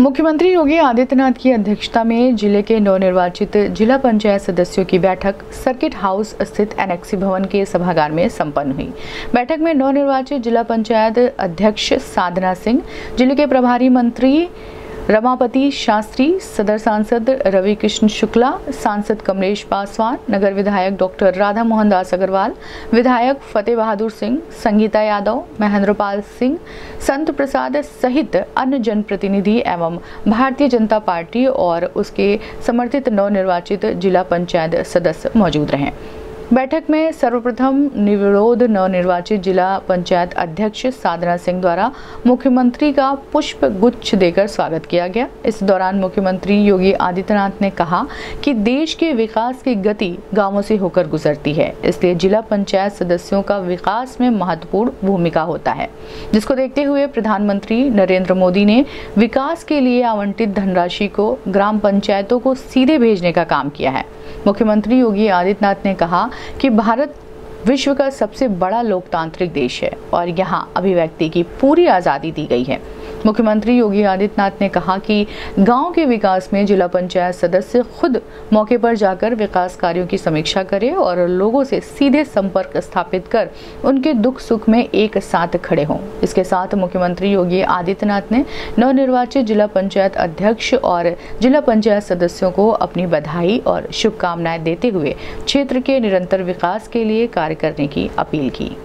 मुख्यमंत्री योगी आदित्यनाथ की अध्यक्षता में ज़िले के नवनिर्वाचित जिला पंचायत सदस्यों की बैठक सर्किट हाउस स्थित एनएक्सी भवन के सभागार में संपन्न हुई। बैठक में नवनिर्वाचित जिला पंचायत अध्यक्ष साधना सिंह, ज़िले के प्रभारी मंत्री रमापति शास्त्री, सदर सांसद रवि कृष्ण शुक्ला, सांसद कमलेश पासवान, नगर विधायक डॉक्टर राधा मोहन दास अग्रवाल, विधायक फतेह बहादुर सिंह, संगीता यादव, महेंद्रपाल सिंह, संत प्रसाद सहित अन्य जनप्रतिनिधि एवं भारतीय जनता पार्टी और उसके समर्थित नवनिर्वाचित जिला पंचायत सदस्य मौजूद रहे। बैठक में सर्वप्रथम निविरोध नवनिर्वाचित जिला पंचायत अध्यक्ष साधना सिंह द्वारा मुख्यमंत्री का पुष्प गुच्छ देकर स्वागत किया गया। इस दौरान मुख्यमंत्री योगी आदित्यनाथ ने कहा कि देश के विकास की गति गाँवों से होकर गुजरती है, इसलिए जिला पंचायत सदस्यों का विकास में महत्वपूर्ण भूमिका होता है। जिसको देखते हुए प्रधानमंत्री नरेंद्र मोदी ने विकास के लिए आवंटित धनराशि को ग्राम पंचायतों को सीधे भेजने का काम किया है। मुख्यमंत्री योगी आदित्यनाथ ने कहा कि भारत विश्व का सबसे बड़ा लोकतांत्रिक देश है और यहाँ अभिव्यक्ति की पूरी आज़ादी दी गई है। मुख्यमंत्री योगी आदित्यनाथ ने कहा कि गाँव के विकास में जिला पंचायत सदस्य खुद मौके पर जाकर विकास कार्यों की समीक्षा करें और लोगों से सीधे संपर्क स्थापित कर उनके दुख सुख में एक साथ खड़े हों। इसके साथ मुख्यमंत्री योगी आदित्यनाथ ने नवनिर्वाचित जिला पंचायत अध्यक्ष और जिला पंचायत सदस्यों को अपनी बधाई और शुभकामनाएँ देते हुए क्षेत्र के निरंतर विकास के लिए कार्य करने की अपील की।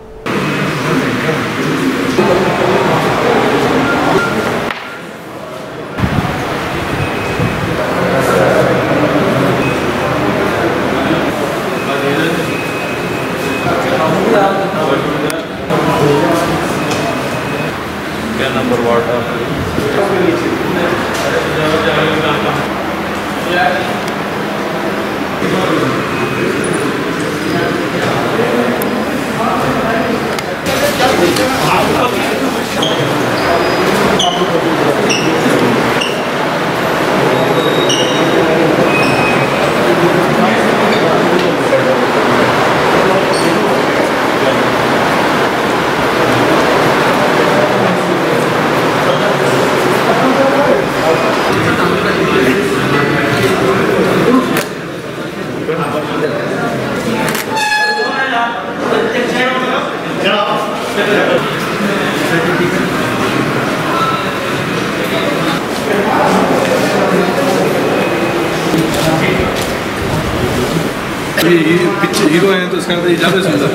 ये पीछे हीरो हैं तो इसका ये ज़्यादा सुंदर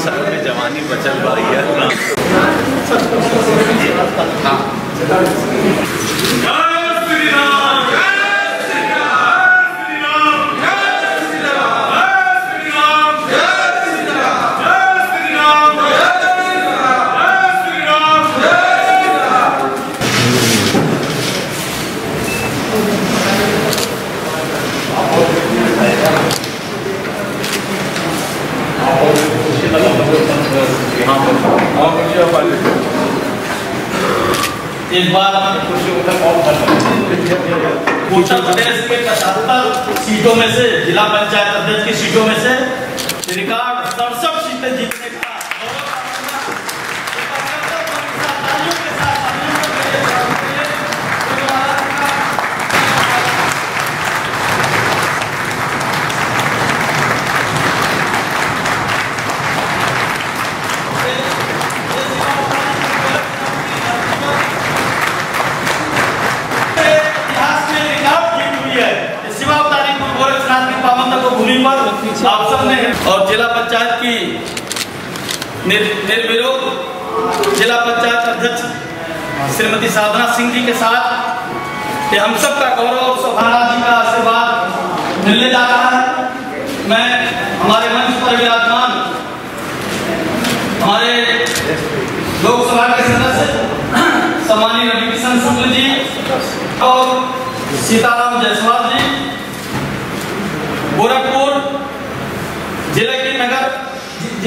साल में जवानी बचल भाई है इस बार उत्तर प्रदेश के पचहत्तर सीटों में से, जिला पंचायत अध्यक्ष की सीटों में से रिकॉर्ड सड़सठ सीटें जीतने का पर आप सबने और जिला पंचायत की निर- निर्विरोध जिला पंचायत अध्यक्ष श्रीमती साधना सिंह जी के साथ ये हम सब का गौरव और सौभाग्य जी का आशीर्वाद मिलने जा रहा है। मैं, हमारे मंच पर विराजमान हमारे लोकसभा के सदस्य सम्मानी रवि किशन शुक्ल जी और सीताराम जायसवाल जी, गोरखपुर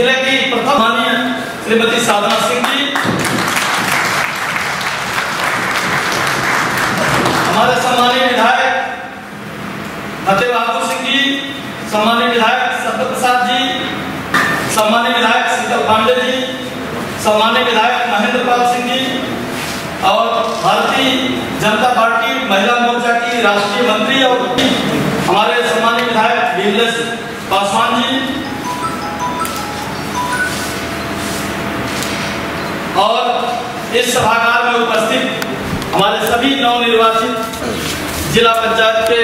ज़िले की प्रथम माननीय श्रीमती साधना सिंह जी। हमारे सम्मानीय विधायक फतेह बहादुर सिंह जी, सम्मानीय विधायक सत्य प्रसाद जी, सम्मानीय विधायक शीतल पांडे जी, सम्मानीय विधायक महेंद्र पाल सिंह जी और भारतीय जनता पार्टी महिला मोर्चा की राष्ट्रीय मंत्री और हमारे सम्मानित विधायक और इस सभागार में उपस्थित हमारे सभी नवनिर्वाचित जिला पंचायत के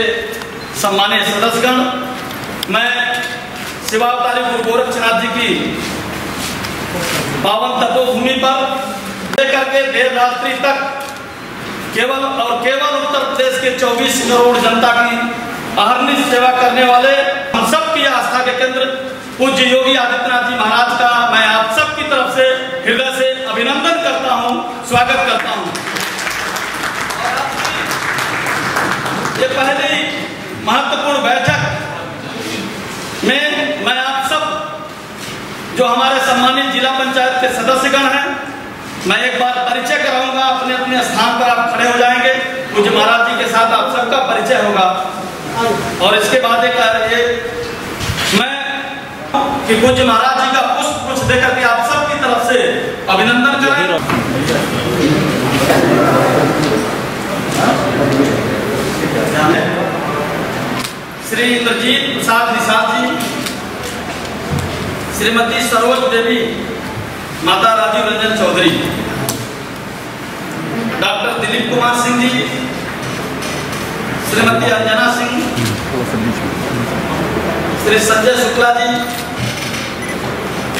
सम्मानित सदस्यगण, मैं शिवावतारी गुरु गोरक्षनाथ जी की पावन तपोभूमि पर लेकर के देर रात्रि तक केवल और केवल उत्तर प्रदेश के 24 करोड़ जनता की अहरनिश सेवा करने वाले हम सब की आस्था के केंद्र पूज्य योगी आदित्यनाथ जी महाराज का मैं आप सबकी तरफ़ से हृदय से अभिनंदन करता हूँ स्वागत करता हूँ। ये पहली महत्वपूर्ण बैठक में मैं आप सब, जो हमारे सम्मानित जिला पंचायत के सदस्यगण हैं, मैं एक बार परिचय कराऊँगा, अपने अपने स्थान पर आप खड़े हो जाएँगे। पूज्य महाराज जी के साथ आप सबका परिचय होगा। और इसके बाद एक मैं कि पूज्य महाराज जी का पुष्प पुष्प देकर के आप अभिनंदन करें श्री इंद्रजीत प्रसाद निषाद जी, श्रीमती सरोज देवी, माता राजीव रंजन चौधरी, डॉक्टर दिलीप कुमार सिंह जी, श्रीमती अंजना सिंह, श्री संजय शुक्ला जी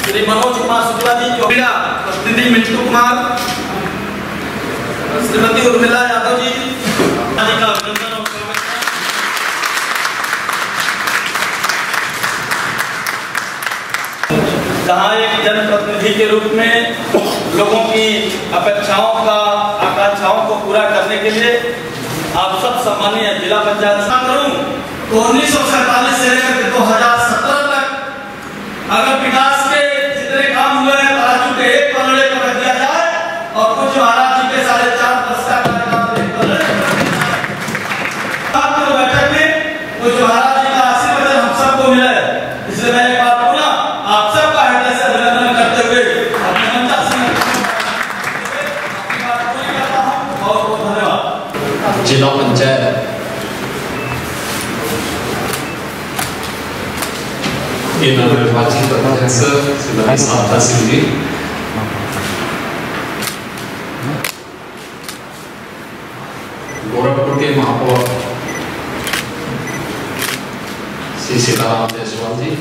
श्री मनोज कुमार शुक्ला जी क्रीड़ा प्रतिनिधि मिंटू कुमार श्रीमती उर्मिला यादव जी का अभिनंदन और एक जनप्रतिनिधि के रूप में लोगों की अपेक्षाओं का आकांक्षाओं को पूरा करने के लिए आप सब सम्मानीय जिला पंचायत करूँ तो उन्नीस सौ सैतालीस से लेकर दो हज़ार सत्रह तक, अगर विकास गोरखपुर के महापौर श्री सीताराम जायसवाल जी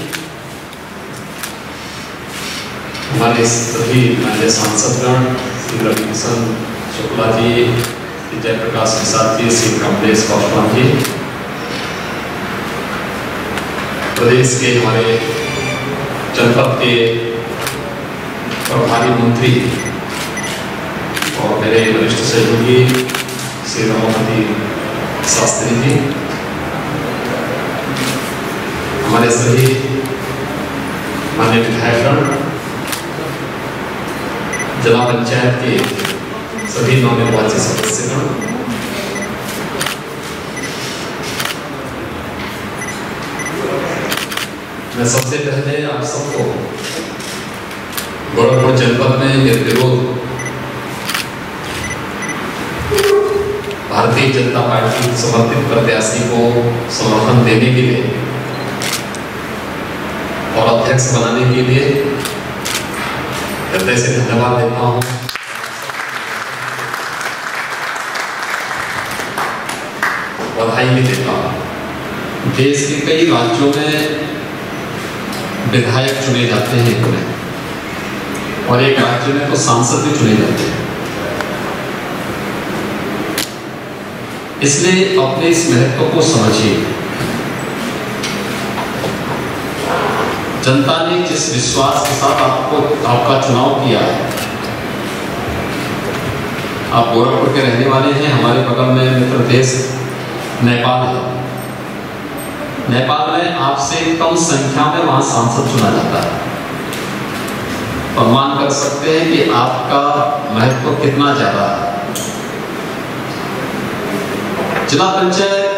हमारे सभी मान्य सांसदगण श्री रविकिशन शुक्ला जी श्री जयप्रकाश प्रसाद जी श्री कमलेश पासवान जी प्रदेश के हमारे जनपद के प्रभारी मंत्री और मेरे वरिष्ठ सहयोगी श्री रमापति शास्त्री जी, हमारे सभी मान्य विधायकगण, जिला पंचायत के सभी नवनिर्वाचित सदस्यगण मैं सबसे पहले आप सबको गोरखपुर जनपद में निर्विरोध भारतीय जनता पार्टी समर्थित प्रत्याशी को समर्थन देने के लिए और अध्यक्ष बनाने के लिए हृदय से धन्यवाद देता हूँ। बधाई भी देता हूँ। देश के कई राज्यों में विधायक चुने जाते हैं इनमें। और एक राज्य में तो सांसद भी चुने जाते हैं। इसलिए अपने इस महत्व को समझिए। जनता ने जिस विश्वास के साथ आपको, आपका चुनाव किया है आप गोरखपुर के रहने वाले हैं, हमारे बगल में मित्र देश नेपाल है। नेपाल में आपसे कम संख्या में वहाँ सांसद चुना जाता है। मान कर सकते हैं कि आपका महत्व कितना ज़्यादा है। जिला पंचायत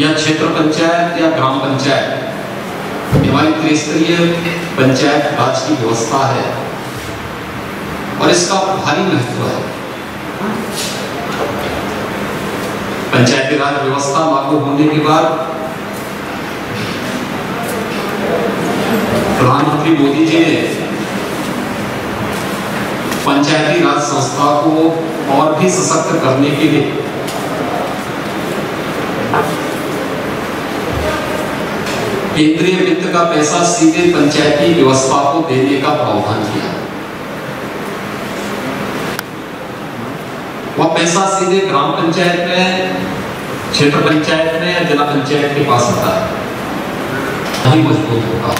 या क्षेत्र पंचायत या ग्राम पंचायत हमारी त्रिस्तरीय पंचायत राज की व्यवस्था है और इसका भारी महत्व है। पंचायती राज व्यवस्था लागू होने के बाद प्रधानमंत्री मोदी जी ने पंचायती राज संस्था को और भी सशक्त करने के लिए केंद्रीय वित्त का पैसा सीधे पंचायती व्यवस्था को देने का प्रावधान किया। वह पैसा सीधे ग्राम पंचायत में, क्षेत्र पंचायत में या जिला पंचायत के पास आता है। वही मज़बूत होगा।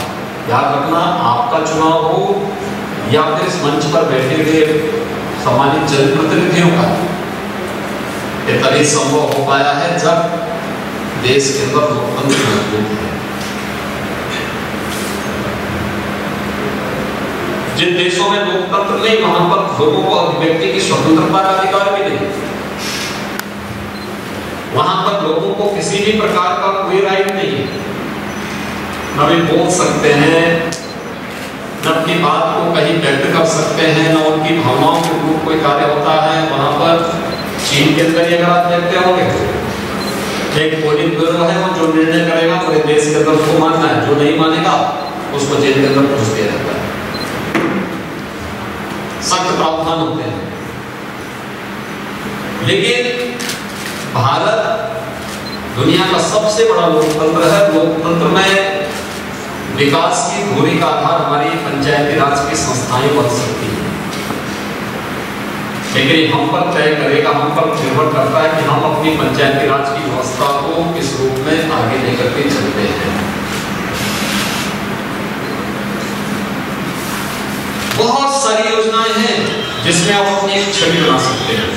याद रखना, आपका चुनाव हो या फिर इस मंच पर बैठे हुए सम्मानित जनप्रतिनिधियों का। तभी संभव हो पाया है जब देश के अंदर लोकतंत्र मज़बूत है। जिन देशों में लोकतंत्र नहीं, वहाँ पर लोगों को अभिव्यक्ति की स्वतंत्रता का अधिकार भी नहीं। वहाँ पर लोगों को किसी भी प्रकार का कोई राइट नहीं है। न वे बोल सकते हैं, न अपनी बात को कहीं व्यक्त कर सकते हैं, न उनकी भावनाओं के अनुरूप कोई कार्य होता है। वहाँ पर चीन के अंदर अगर आप देखते होंगे, एक पोलिंग ब्यूरो है वो जो निर्णय करेगा, पूरे देश के अंदर उसको मानना है, जो नहीं मानेगा, उसको जेल के अंदर घुस दिया जाता है। सख्त प्रावधान होते हैं। लेकिन भारत दुनिया का सबसे बड़ा लोकतंत्र है। लोकतंत्र में विकास की धुरी का आधार हमारी पंचायती राज की संस्थाएँ बन सकती हैं। लेकिन हम पर तय करेगा, हम पर निर्भर करता है कि हम अपनी पंचायती राज की व्यवस्था को किस रूप में आगे लेकर के चलते हैं। बहुत सारी योजनाएँ हैं जिसमें आप अपनी एक छवि बना सकते हैं।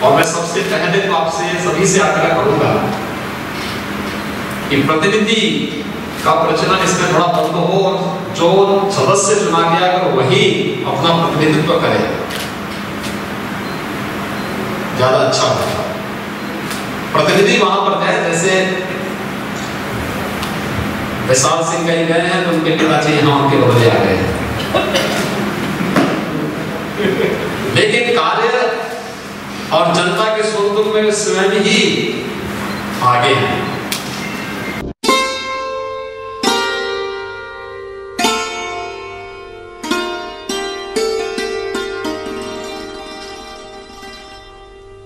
और मैं सबसे पहले तो आपसे सभी से आग्रह करूँगा कि प्रतिनिधि का प्रचलन इसमें थोड़ा बंद हो और जो सदस्य चुना गया अगर वही अपना प्रतिनिधित्व करे, ज़्यादा अच्छा होगा। प्रतिनिधि वहाँ पर गए जैसे विशाल सिंह कहीं गए हैं तो उनके पिताजी यहाँ उनके बदले आ गए लेकिन कार्य और जनता के स्वरूप में स्वयं ही आगे हैं।